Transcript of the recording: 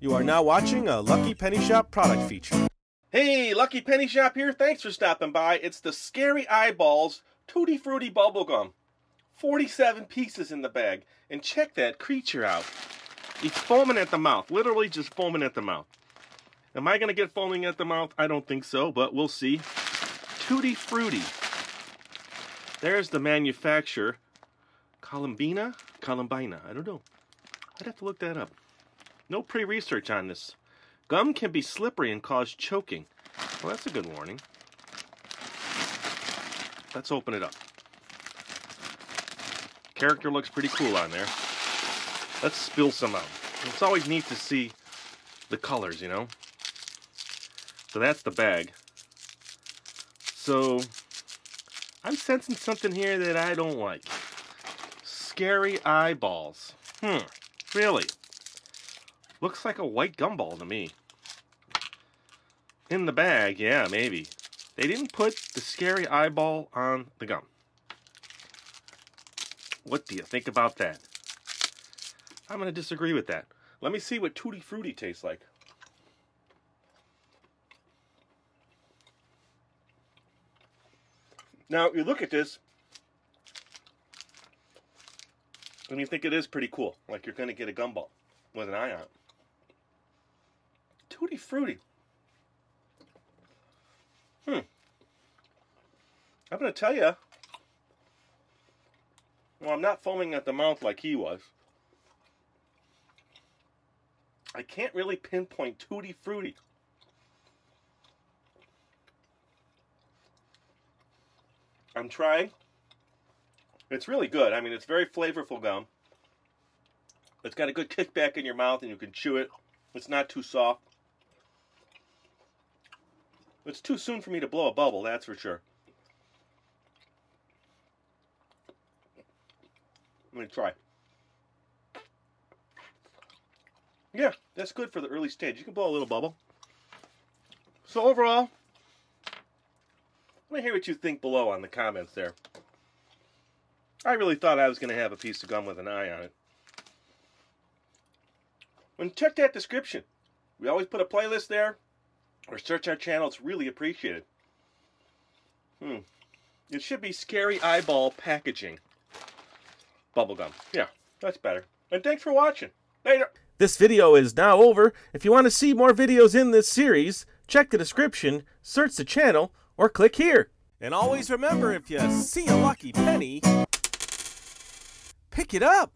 You are now watching a Lucky Penny Shop product feature. Hey, Lucky Penny Shop here. Thanks for stopping by. It's the Scary Eyeballs Tutti Frutti Bubblegum. 47 pieces in the bag. And check that creature out. He's foaming at the mouth. Literally just foaming at the mouth. Am I going to get foaming at the mouth? I don't think so, but we'll see. Tutti Frutti. There's the manufacturer. Columbina? Columbina. I don't know. I'd have to look that up. No pre-research on this. Gum can be slippery and cause choking. Well, that's a good warning. Let's open it up. Character looks pretty cool on there. Let's spill some out. It's always neat to see the colors, you know? So that's the bag. So, I'm sensing something here that I don't like. Scary eyeballs. Hmm, really? Looks like a white gumball to me. In the bag, yeah, maybe. They didn't put the scary eyeball on the gum. What do you think about that? I'm going to disagree with that. Let me see what Tutti Frutti tastes like. Now, you look at this, and you think it is pretty cool. Like you're going to get a gumball with an eye on it. Tutti Frutti. Hmm. I'm going to tell you. Well, I'm not foaming at the mouth like he was. I can't really pinpoint Tutti Frutti. I'm trying. It's really good. I mean, it's very flavorful gum. It's got a good kickback in your mouth and you can chew it. It's not too soft. It's too soon for me to blow a bubble, that's for sure. Let me try. Yeah, that's good for the early stage. You can blow a little bubble. So overall, let me hear what you think below on the comments there. I really thought I was going to have a piece of gum with an eye on it. And check that description. We always put a playlist there or search our channel. It's really appreciated. Hmm. It should be Scary Eyeball Packaging. Bubblegum. Yeah, that's better. And thanks for watching. Later. This video is now over. If you want to see more videos in this series, check the description, search the channel, or click here. And always remember, if you see a lucky penny, pick it up.